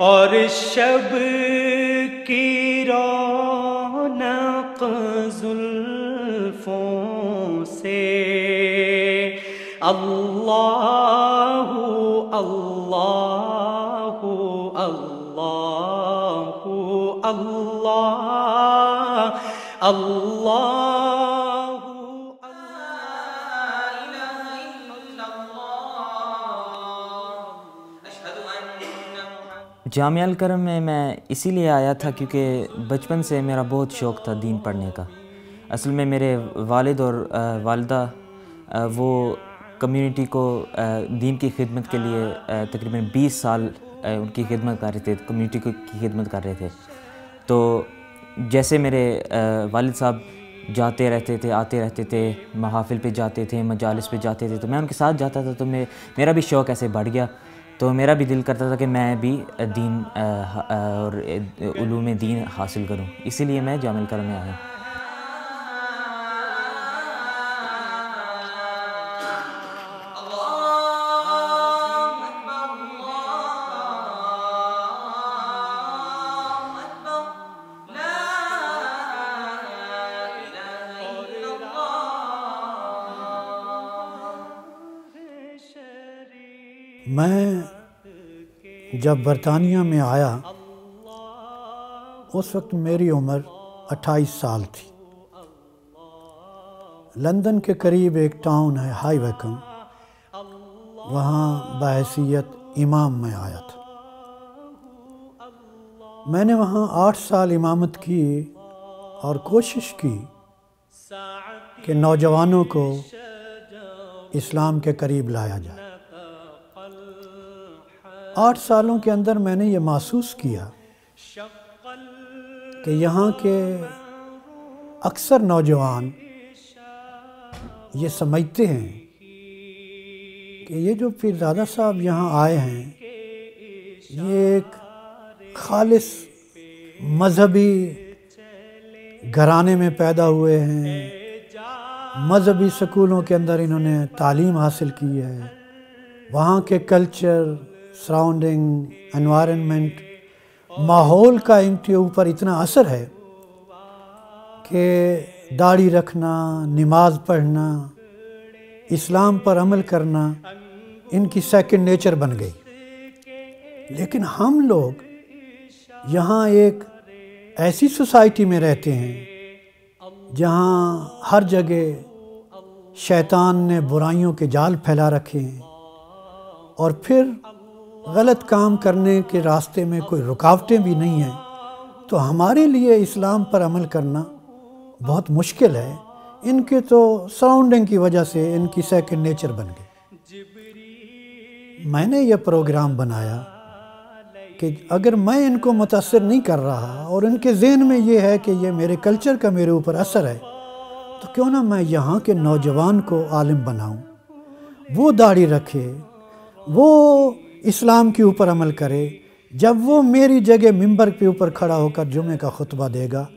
और शब की रौनक जुल्फों से। अल्लाह अल्लाह अल्लाह अल्लाह अल्लाह। जामिया करम में मैं इसीलिए आया था क्योंकि बचपन से मेरा बहुत शौक़ था दीन पढ़ने का। असल में मेरे वालिद और वालदा वो कम्युनिटी को दीन की खिदमत के लिए तकरीबन 20 साल उनकी खिदमत कर रहे थे, कम्युनिटी को खिदमत कर रहे थे। तो जैसे मेरे वालिद साहब जाते रहते थे, आते रहते थे, महाफिल पे जाते थे, मजालस पे जाते थे तो मैं उनके साथ जाता था तो मे, मेरा भी शौक़ ऐसे बढ़ गया। तो मेरा भी दिल करता था कि मैं भी दीन और दीन हासिल करूँ। इसीलिए मैं जामिल करने में आया। मैं जब बरतानिया में आया, उस वक्त मेरी उम्र 28 साल थी। लंदन के करीब एक टाउन है हाई वैकम वहाँ बहसीत इमाम में आया था। मैंने वहाँ आठ साल इमामत की और कोशिश की कि नौजवानों को इस्लाम के करीब लाया जाए। आठ सालों के अंदर मैंने ये महसूस किया कि यहाँ के अक्सर नौजवान ये समझते हैं कि ये जो पीरजादा साहब यहाँ आए हैं, ये एक खालिस मजहबी घराने में पैदा हुए हैं। मजहबी स्कूलों के अंदर इन्होंने तालीम हासिल की है। वहाँ के कल्चर सराउंडिंग एनवायरनमेंट माहौल का इनके ऊपर इतना असर है कि दाढ़ी रखना, नमाज़ पढ़ना, इस्लाम पर अमल करना इनकी सेकंड नेचर बन गई। लेकिन हम लोग यहाँ एक ऐसी सोसाइटी में रहते हैं जहाँ हर जगह शैतान ने बुराइयों के जाल फैला रखे हैं और फिर गलत काम करने के रास्ते में कोई रुकावटें भी नहीं हैं तो हमारे लिए इस्लाम पर अमल करना बहुत मुश्किल है। इनके तो सराउंडिंग की वजह से इनकी सेकंड नेचर बन गई। मैंने यह प्रोग्राम बनाया कि अगर मैं इनको मुतासर नहीं कर रहा और इनके जहन में ये है कि ये मेरे कल्चर का मेरे ऊपर असर है तो क्यों ना मैं यहाँ के नौजवान को आलिम बनाऊँ? वो दाढ़ी रखे, वो इस्लाम के ऊपर अमल करे, जब वो मेरी जगह मिंबर के ऊपर खड़ा होकर जुमे का खुतबा देगा,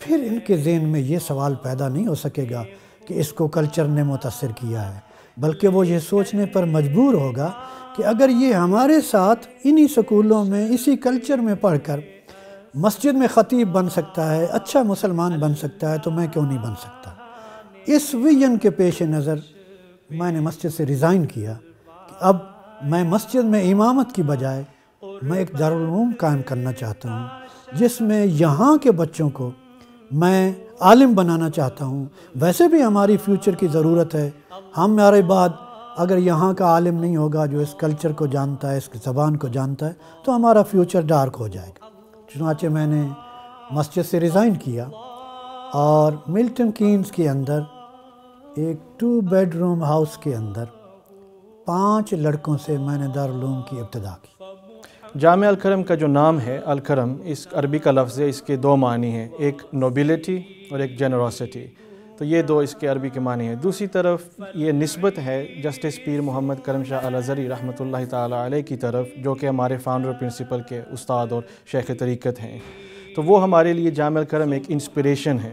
फिर इनके जेन में ये सवाल पैदा नहीं हो सकेगा कि इसको कल्चर ने मुतासर किया है। बल्कि वो ये सोचने पर मजबूर होगा कि अगर ये हमारे साथ इन्हीं स्कूलों में, इसी कल्चर में पढ़कर मस्जिद में ख़तीब बन सकता है अच्छा मुसलमान बन सकता है तो मैं क्यों नहीं बन सकता? इस विजन के पेश नज़र मैंने मस्जिद से रिज़ाइन किया कि अब मैं मस्जिद में इमामत की बजाय मैं एक दारूम कायम करना चाहता हूँ, जिसमें यहाँ के बच्चों को मैं आलिम बनाना चाहता हूँ। वैसे भी हमारी फ्यूचर की ज़रूरत है। हम हमारे बाद अगर यहाँ का आलिम नहीं होगा जो इस कल्चर को जानता है, इस ज़बान को जानता है तो हमारा फ्यूचर डार्क हो जाएगा। चुनाचे मैंने मस्जिद से रिज़ाइन किया और मिल्टन कीन्स के अंदर, एक टू बेडरूम हाउस के अंदर पाँच लड़कों से मैंने दारूम की इब्तदा की। जाम अलकरम का जो नाम है, अलकरम, इस अरबी का लफ्ज़ है, इसके दो मानी हैं, एक नोबिलिटी और एक जनरोसिटी तो ये दो इसके अरबी के मानी हैं। दूसरी तरफ़ ये नस्बत है जस्टिस पीर मोहम्मद करम शाह अलजरी रहमतुल्लाह ताला की तरफ़, जो कि हमारे फाउंडर प्रिंसिपल के उस्ताद और शेख तरीक़त हैं। तो वो हमारे लिए जाम करम एक इंस्पिरेशन है।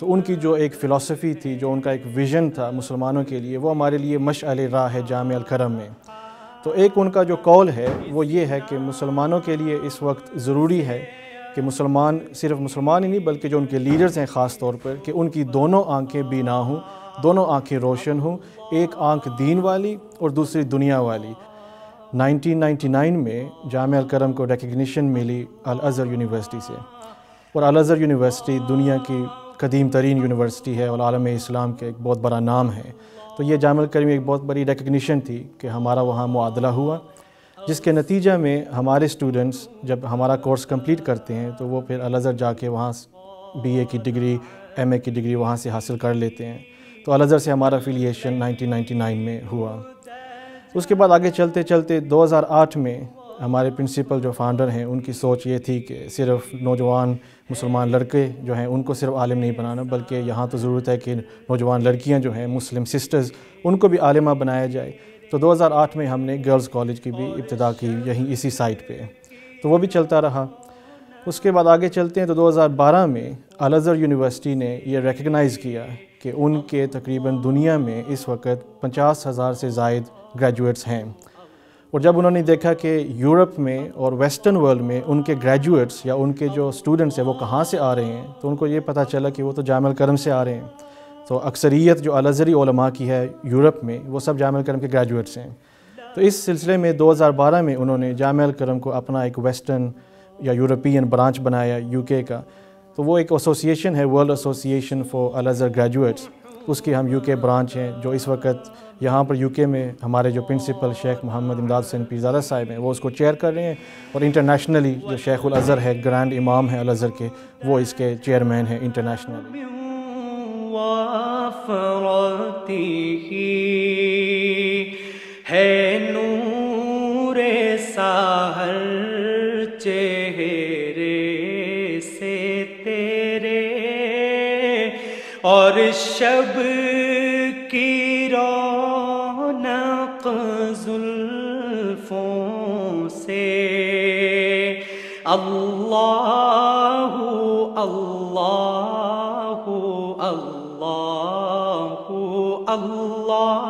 तो उनकी जो एक फ़िलासफ़ी थी, जो उनका एक विज़न था मुसलमानों के लिए, वो हमारे लिए मशअल राह है जाम करम में। तो एक उनका जो कौल है, वो ये है कि मुसलमानों के लिए इस वक्त ज़रूरी है कि मुसलमान, सिर्फ़ मुसलमान ही नहीं, बल्कि जो उनके लीडर्स हैं ख़ास तौर पर, कि उनकी दोनों आँखें भी ना हों, दोनों आँखें रोशन हों, एक आँख दीन वाली और दूसरी दुनिया वाली। 1999 में जाम करम को रिकग्निशन मिली अल अज़हर यूनिवर्सिटी से। और अल अज़हर यूनिवर्सिटी दुनिया की कदीम तरीन यूनिवर्सिटी है और आलम इस्लाम के एक बहुत बड़ा नाम है। तो ये जाम करीम एक बहुत बड़ी रिकग्निशन थी कि हमारा वहाँ मुआदला हुआ, जिसके नतीजा में हमारे स्टूडेंट्स जब हमारा कोर्स कंप्लीट करते हैं तो वो फिर अल जाके वहाँ बीए की डिग्री एमए की डिग्री वहाँ से हासिल कर लेते हैं। तो अल से हमारा अफिलिएशन 1999 में हुआ। उसके बाद आगे चलते चलते 2008 में हमारे प्रिंसिपल जो फाउंडर हैं, उनकी सोच ये थी कि सिर्फ़ नौजवान मुसलमान लड़के जो हैं, उनको सिर्फ़ आलिम नहीं बनाना, बल्कि यहाँ तो ज़रूरत है कि नौजवान लड़कियाँ जो हैं, मुस्लिम सिस्टर्स उनको भी आलिमा बनाया जाए। तो 2008 में हमने गर्ल्स कॉलेज की भी इब्तदा की, यहीं इसी साइट पे। तो वो भी चलता रहा। उसके बाद आगे चलते हैं तो 2012 में अल यूनिवर्सिटी ने ये रिकगनाइज़ किया कि उनके तकरीबन दुनिया में इस वक्त पचास हज़ार से जायद ग्रेजुएट्स हैं। और जब उन्होंने देखा कि यूरोप में और वेस्टर्न वर्ल्ड में उनके ग्रेजुएट्स या उनके जो स्टूडेंट्स हैं, वो कहाँ से आ रहे हैं तो उनको ये पता चला कि वो तो जाम करम से आ रहे हैं। तो अक्सरियत जो अलजरी की है यूरोप में, वो सब जाम करम के ग्रेजुएट्स हैं। तो इस सिलसिले में 2012 में उन्होंने जाम करम को अपना एक वेस्टर्न या यूरोपियन ब्रांच बनाया, यूके का। तो वो एक एसोसिएशन है, world association for Al Azhar graduates. उसकी हम यूके ब्रांच हैं, जो इस वक्त यहाँ पर यूके में हमारे जो प्रिंसिपल शेख मोहम्मद इमदाद हुसैन पीरजादा साहब हैं, वो उसको चेयर कर रहे हैं और इंटरनेशनली जो शेख अज़हर है ग्रैंड इमाम है अज़हर के, वो इसके चेयरमैन हैं इंटरनेशनली है नूर साहर चेहरे शब की रौनक जुल्फों से अल्लाह अल्लाह अल्लाह अल्लाह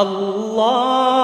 अल्लाह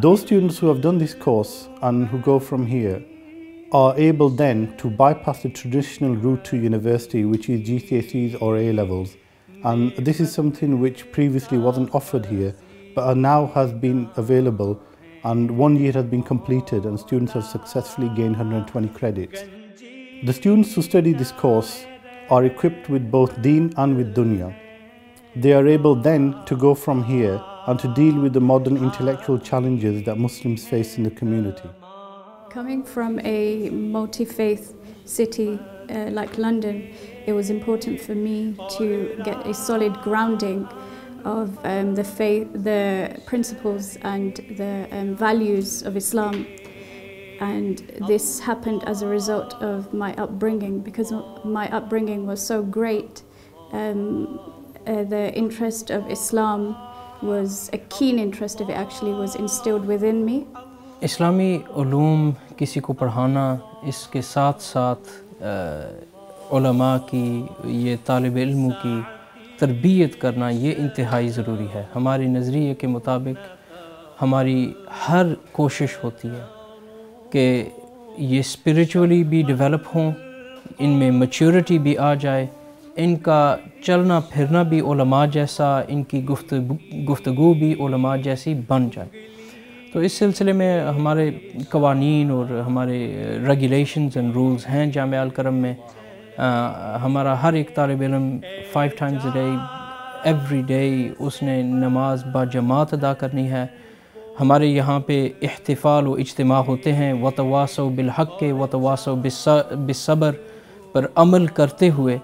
Those students who have done this course and who go from here are able then to bypass the traditional route to university which is GCSEs or A levels. And this is something which previously wasn't offered here but now has been available and one year has been completed, and students have successfully gained 120 credits. The students who study this course are equipped with both Deen and with Dunya. They are able then to go from here and to deal with the modern intellectual challenges that Muslims face in the community. Coming from a multi-faith city uh, like London, it was important for me to get a solid grounding of um, the faith, the principles and the um, values of Islam. And this happened as a result of my upbringing because my upbringing was so great. Um, uh, the interest of Islam was a keen interest of it actually was instilled within me. इस्लामी किसी को पढ़ाना इसके साथ साथ की ये तालब इल्मों की तरबियत करना ये इंतहाई ज़रूरी है। हमारे नज़रिए के मुताबिक हमारी हर कोशिश होती है कि ये स्पिरिचुअली भी डेवलप हों, इनमें मच्योरिटी भी आ जाए, इनका चलना फिरना भी जैसा, इनकी गुफ्तगु भी जैसी बन जाए। तो इस सिलसिले में हमारे कवानीन और हमारे रेगुलेशंस एंड रूल्स हैं जाम करम में। हमारा हर एक तालब इलम five times day every day उसने नमाज़ बाजमात अदा करनी है। हमारे यहाँ पे अहतफ़ाल व इज्तम होते हैं वतवास बिलहक वतवास बिसबर पर अमल करते हुए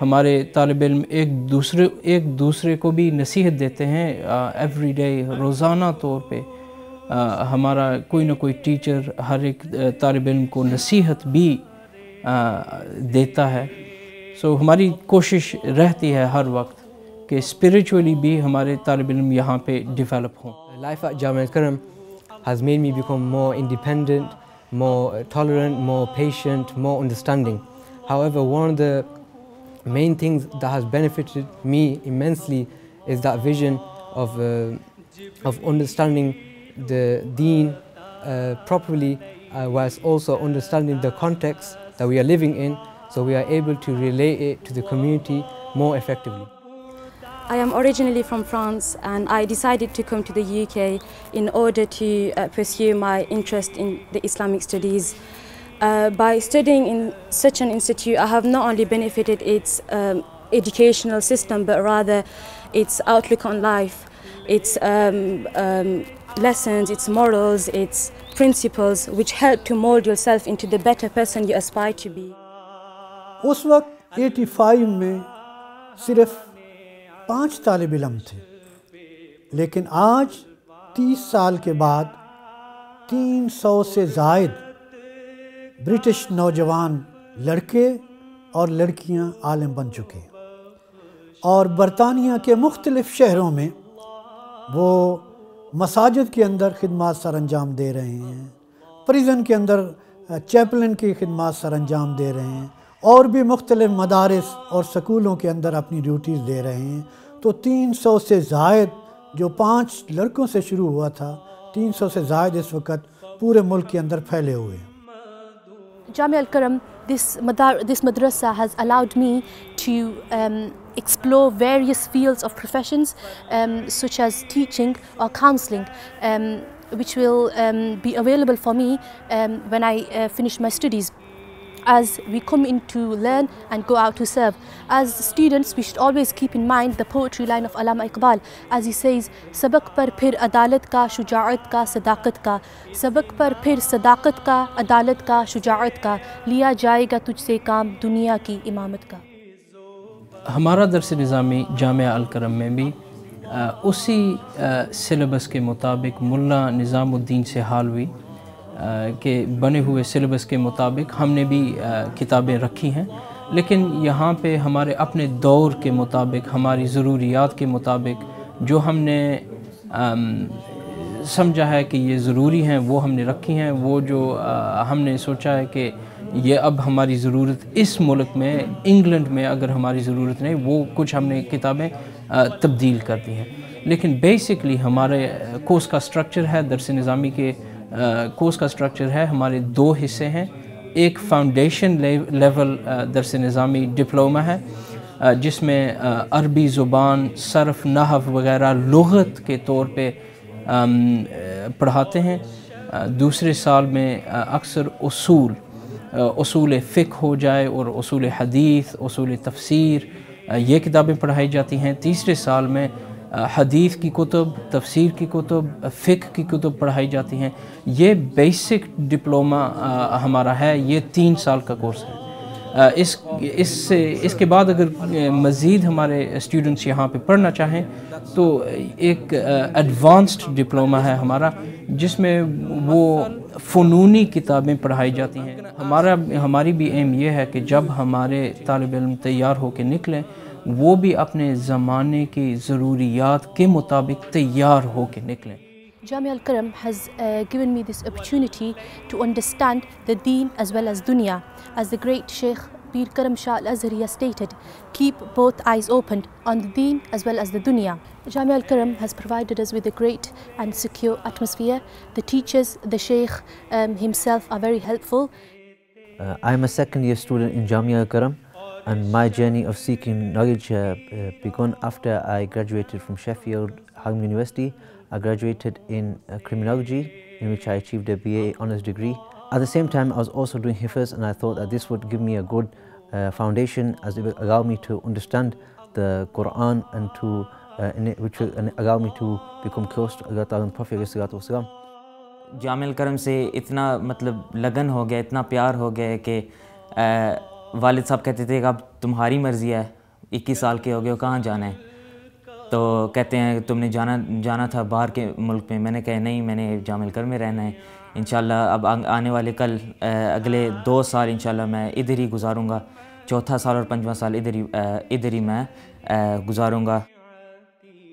हमारे तालब इल्म एक दूसरे एक दूसरे को भी नसीहत देते हैं एवरी डे रोज़ाना तौर पे। आ, हमारा कोई ना कोई टीचर हर एक तालब इल्म को नसीहत भी देता है सो so, हमारी कोशिश रहती है हर वक्त कि स्पिरिचुअली भी हमारे तालब इल्म यहाँ पे डिवेलप हों Life at Jamia Karam has made me become more independent, more tolerant, more patient, more understanding. However, one of the main things that has benefited me immensely is that vision of, uh, of understanding the deen uh, properly uh, whilst also understanding the context that we are living in so we are able to relate it to the community more effectively. I am originally from France and I decided to come to the UK in order to uh, pursue my interest in the Islamic studies. Uh, by studying in such an institute, I have not only benefited its um, educational system, but rather its outlook on life, its um, um, lessons, its morals, its principles, which help to mold yourself into the better person you aspire to be. उस वक्त 85 में सिर्फ़ पाँच तालब इलम थे लेकिन आज तीस साल के बाद तीन सौ से जायद ब्रिटिश नौजवान लड़के और लड़कियाँ आलम बन चुके और बरतानिया के मुख्तलिफ़ शहरों में वो मसाजिद के अंदर खदमात सर अंजाम दे रहे हैं। प्रिजन के अंदर चैपलिन की खदमात सर अंजाम दे रहे हैं। और भी मुख्तलिफ़ मदारस और स्कूलों के अंदर अपनी ड्यूटीज़ दे रहे हैं। तो 300 से जायद जो पाँच लड़कों से शुरू हुआ था 300 से जायद इस वक्त पूरे मुल्क के अंदर फैले हुए हैं। Al-Karam, this, madar, this madrasa has allowed me to um, explore various fields of professions um, such as teaching or counselling um, which will um, be available for me um, when I uh, finish my studies as we come in to learn and go out to serve. As students, we should always keep in mind the poetry line of Allama Iqbal as he says, Sabak par phir adalat ka, shujaat ka, sadaqat ka. Sabak par phir sadaqat ka, adalat ka, shujaat ka. Liya jayega tujhse kaam duniya ki imamat ka. हमारा दरस निज़ामी जाम अलकरम में भी आ, उसी syllabus के मुताबिक मुल्ला निज़ामुद्दीन से हाल हुई के बने हुए सिलेबस के मुताबिक हमने भी किताबें रखी हैं। लेकिन यहाँ पे हमारे अपने दौर के मुताबिक हमारी ज़रूरियात के मुताबिक जो हमने समझा है कि ये ज़रूरी हैं वो हमने रखी हैं। वो जो आ, हमने सोचा है कि ये अब हमारी ज़रूरत इस मुल्क में, इंग्लैंड में अगर हमारी ज़रूरत नहीं, वो कुछ हमने किताबें तब्दील कर दी हैं। लेकिन बेसिकली हमारे कोर्स का स्ट्रक्चर है दरस निज़ामी के कोर्स का स्ट्रक्चर है, हमारे दो हिस्से हैं। एक फाउंडेशन लेवल दरस निज़ामी डिप्लोमा है जिसमें अरबी ज़ुबान, सरफ, नहव वगैरह लगत के तौर पे पढ़ाते हैं। दूसरे साल में अक्सर उसूल उसूल फ़िक हो जाए और असूल हदीस असूल तफसीर ये किताबें पढ़ाई जाती हैं। तीसरे साल में हदीस की कुतुब, तफसीर की कुतुब फ़िक की कुतुब पढ़ाई जाती हैं। ये बेसिक डिप्लोमा हमारा है, ये तीन साल का कोर्स है। इस इससे इसके बाद अगर मज़ीद हमारे स्टूडेंट्स यहाँ पे पढ़ना चाहें तो एक एडवांस्ड डिप्लोमा है हमारा, जिसमें वो फ़नूनी किताबें पढ़ाई जाती हैं। हमारा, हमारी भी एम ये है कि जब हमारे तालब इल्म तैयार होकर निकलें, वो भी अपने ज़माने की ज़रूरियात के मुताबिक तैयार होकर निकलें। Jamia Al-Karam has uh, given me this opportunity to understand the deen as well as dunya. As the great Sheikh Bir Karam Shah Al-Azhari has stated, keep both eyes open on the deen as well as the dunya. Jamia Al-Karam has provided us with a great and secure atmosphere. The teachers, the Sheikh um, himself are very helpful. Uh, I am a second year student in Jamia Al-Karam and my journey of seeking knowledge uh, uh, began after I graduated from Sheffield Hallam University. I graduated in uh, criminology in which I achieved a BA honours degree. At the same time I was also doing Hifz and I thought that this would give me a good uh, foundation as it would allow me to understand the Quran and to uh, in it, which will allow me to become close to Allah Ta'ala and Prophet wasalam. Jamil करम से इतना मतलब लगन हो गया इतना प्यार हो गया कि वालिद साहब कहते थे कि अब तुम्हारी मर्ज़ी है 21 साल के हो गए हो कहाँ जाना है तो कहते हैं, तुमने जाना जाना था बाहर के मुल्क में। मैंने कहा, नहीं, मैंने जामिल कर में रहना है। इन अब आने वाले कल अगले दो साल इन मैं इधर ही गुजारूँगा। चौथा साल और पंजवा साल इधर ही इधर ही मैं गुजारूँगा।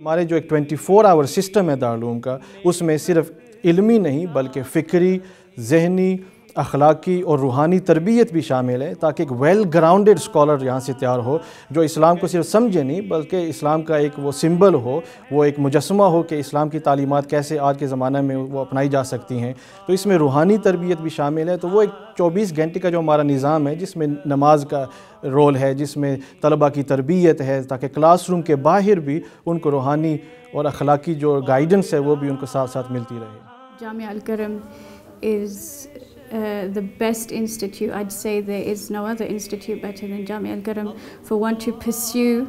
हमारे जो एक 24 आवर सिस्टम है दारूम का, उसमें सिर्फ़ इल्मी नहीं, बल्कि फ़िक्री, जहनी अखलाकी और रूहानी तरबियत भी शामिल है, ताकि एक वेल ग्राउंडेड स्कॉलर यहाँ से तैयार हो, जो इस्लाम को सिर्फ़ समझे नहीं, बल्कि इस्लाम का एक वो सिंबल हो, वो एक मुजस्मा हो कि इस्लाम की तालीमत कैसे आज के ज़माने में वो अपनाई जा सकती हैं। तो इसमें रूहानी तरबियत भी शामिल है तो वो एक चौबीस घंटे का जो हमारा निज़ाम है, जिसमें नमाज़ का रोल है, जिसमें तलबा की तरबियत है, ताकि क्लास रूम के बाहर भी उनको रूहानी और अखलाकी जो गाइडेंस है, वो भी उनको साथ साथ मिलती रहे। जाम is uh, the best institute. I'd say there is no other institute better than Jami Al Garam for one to pursue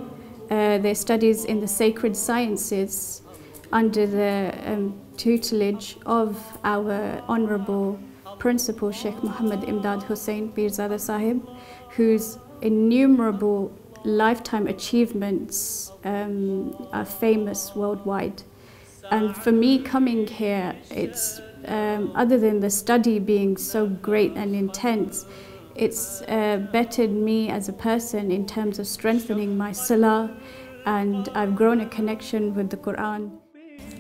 uh, their studies in the sacred sciences under the um, tutelage of our honourable principal Sheikh Muhammad Imdad Hussain Pirzada Sahib, whose innumerable lifetime achievements um, are famous worldwide. And for me coming here, it's um, other than the study being so great and intense, it's uh, bettered me as a person in terms of strengthening my salah and I've grown a connection with the Quran.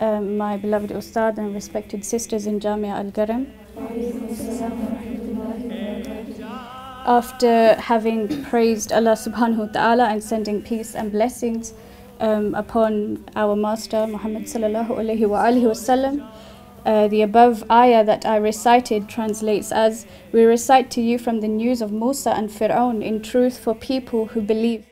um, my beloved Ustad and respected sisters in Jamia Al-Garam after having praised Allah subhanahu wa ta'ala and sending peace and blessings um, upon our Master Muhammad sallallahu alayhi wa alihi wasallam. Uh, the above ayah that I recited translates as We recite to you from the news of Musa and Fir'aun in truth for people who believe.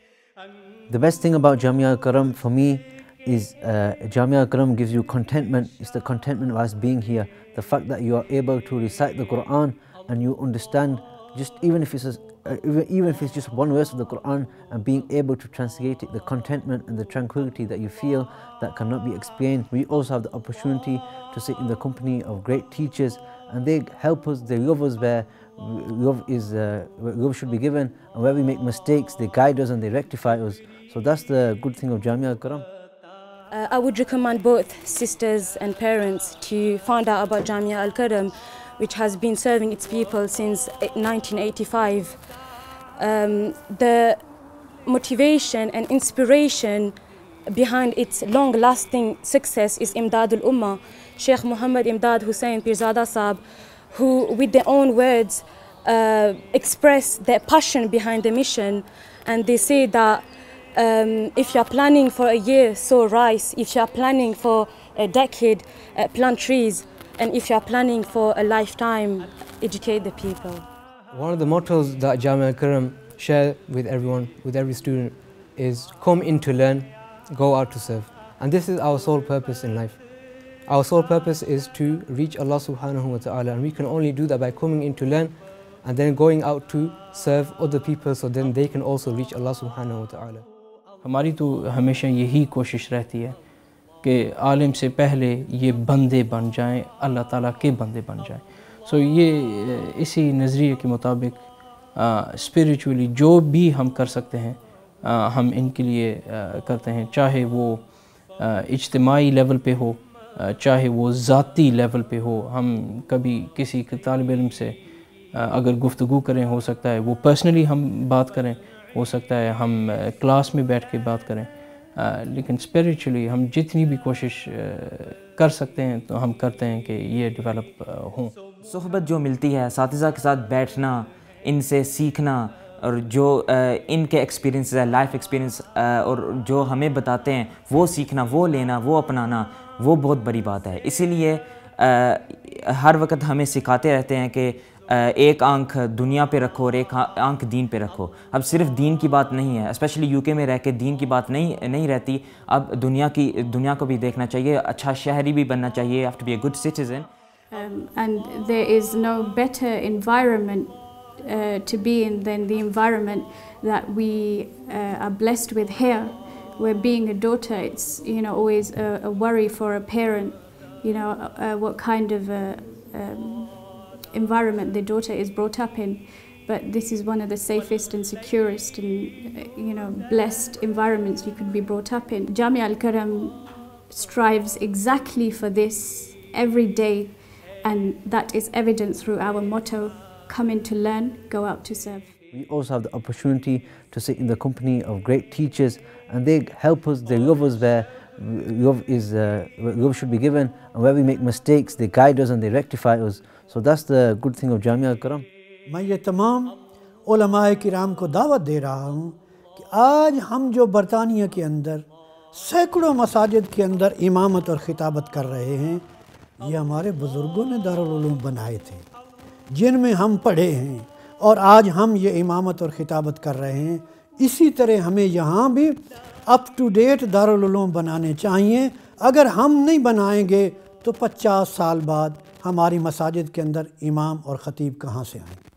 The best thing about Jamia Karam for me is uh, Jamia Karam gives you contentment. It's the contentment of us being here. The fact that you are able to recite the Quran and you understand just even if it's a, uh, even if it's just one verse of the Quran and being able to translate it, the contentment and the tranquility that you feel that cannot be explained. We also have the opportunity to sit in the company of great teachers and they help us, they love us where love is uh, love should be given and where we make mistakes they guide us and they rectify us. So that's the good thing of Jamia al-Karam. Uh, I would recommend both sisters and parents to find out about Jamia al-Karam which has been serving its people since 1985. Um, the motivation and inspiration behind its long-lasting success is Imdad al-Ummah, Sheikh Muhammad Imdad Hussain Pirzada Saab, who with their own words uh, express their passion behind the mission and they say that um, if you're planning for a year, sow rice. If you're planning for a decade, uh, plant trees. And if you're planning for a lifetime, educate the people. One of the mottos that Jamia Karam share with everyone, with every student, is come in to learn, go out to serve. And this is our sole purpose in life. Our sole purpose is to reach Allah subhanahu wa ta'ala and we can only do that by coming in to learn and then going out to serve other people so then they can also reach Allah subhanahu wa ta'ala. हमारी तो हमेशा यही कोशिश रहती है कि आलिम से पहले ये बंदे बन जाएँ अल्लाह ताला के बंदे बन जाएँ। सो so ये इसी नज़रिए के मुताबिक स्पिरिचुअली जो भी हम कर सकते हैं आ, हम इनके लिए आ, करते हैं। चाहे वो इज्तमाही लेवल पे हो आ, चाहे वो ज़ाती लेवल पे हो। हम कभी किसी के तालब इम से आ, अगर गुफ्तु करें हो सकता है वो पर्सनली हम बात करें हो सकता है हम क्लास में बैठ के बात करें। लेकिन स्पिरिचुअली हम जितनी भी कोशिश कर सकते हैं तो हम करते हैं कि ये डेवलप हों। सोहबत जो मिलती है इस के साथ बैठना, इनसे सीखना, और जो इनके एक्सपीरियंस है लाइफ एक्सपीरियंस और जो हमें बताते हैं, वो सीखना, वो लेना, वो अपनाना, वो बहुत बड़ी बात है। इसीलिए हर वक्त हमें सिखाते रहते हैं कि एक आँख दुनिया पे रखो और एक आँख दीन पे रखो। अब सिर्फ़ दीन की बात नहीं है स्पेशली यूके में रह के दीन की बात नहीं नहीं रहती। अब दुनिया की, दुनिया को भी देखना चाहिए अच्छा शहरी भी बनना चाहिए have be a good citizen and there is no better environment to be in than the environment that we are blessed with here where being a daughter it's you know always a worry for a parent you know what kind of a environment the daughter is brought up in. But this is one of the safest and securest and uh, you know blessed environments you could be brought up in. Jamia Al Karam strives exactly for this every day, and that is evident through our motto: "Come in to learn, go out to serve." We also have the opportunity to sit in the company of great teachers and they help us, they love us where love, is, uh, love should be given and where we make mistakes they guide us and they rectify us. So that's the good thing of Jamia Al-Karam. मैं ये तमाम किराम को दावत दे रहा हूँ कि आज हम जो बरतानिया के अंदर, सैकड़ों मसाजिद के अंदर इमामत और ख़िताबत कर रहे हैं, ये हमारे बुज़ुर्गों ने दारुल बनाए थे, जिनमें हम पढ़े हैं और आज हम ये इमामत और ख़िताबत कर रहे हैं इसी तरह हमें यहाँ भी अप टू डेट दारुल बनाने चाहिए अगर हम नहीं बनाएँगे तो 50 साल बाद हमारी मसाजिद के अंदर इमाम और ख़तीब कहाँ से आएँगे